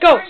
Go.